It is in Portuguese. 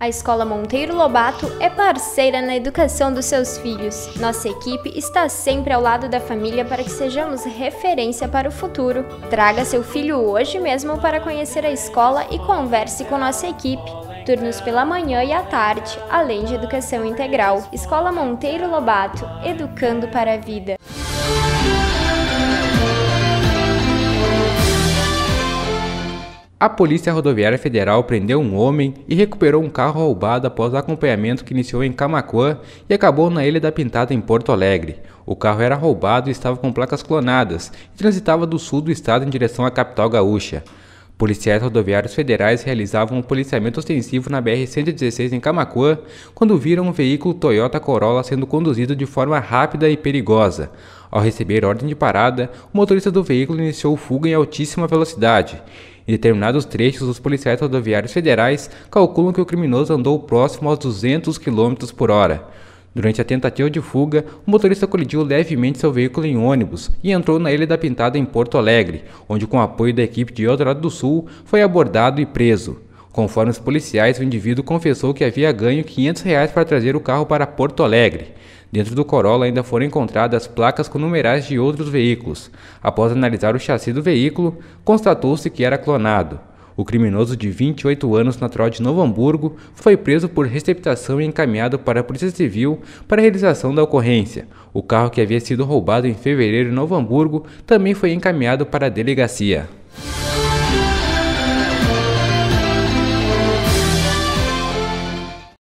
A Escola Monteiro Lobato é parceira na educação dos seus filhos. Nossa equipe está sempre ao lado da família para que sejamos referência para o futuro. Traga seu filho hoje mesmo para conhecer a escola e converse com nossa equipe. Turnos pela manhã e à tarde, além de educação integral. Escola Monteiro Lobato, educando para a vida. A Polícia Rodoviária Federal prendeu um homem e recuperou um carro roubado após acompanhamento que iniciou em Camacuã e acabou na Ilha da Pintada, em Porto Alegre. O carro era roubado e estava com placas clonadas e transitava do sul do estado em direção à capital gaúcha. Policiais rodoviários federais realizavam um policiamento ostensivo na BR-116 em Camacuã quando viram um veículo Toyota Corolla sendo conduzido de forma rápida e perigosa. Ao receber ordem de parada, o motorista do veículo iniciou fuga em altíssima velocidade. Em determinados trechos, os policiais rodoviários federais calculam que o criminoso andou próximo aos 200 km por hora. Durante a tentativa de fuga, o motorista colidiu levemente seu veículo em ônibus e entrou na Ilha da Pintada em Porto Alegre, onde, com apoio da equipe de Eldorado do Sul, foi abordado e preso. Conforme os policiais, o indivíduo confessou que havia ganho 500 reais para trazer o carro para Porto Alegre. Dentro do Corolla ainda foram encontradas placas com numerais de outros veículos. Após analisar o chassi do veículo, constatou-se que era clonado. O criminoso de 28 anos, natural de Novo Hamburgo, foi preso por receptação e encaminhado para a Polícia Civil para a realização da ocorrência. O carro que havia sido roubado em fevereiro em Novo Hamburgo também foi encaminhado para a delegacia.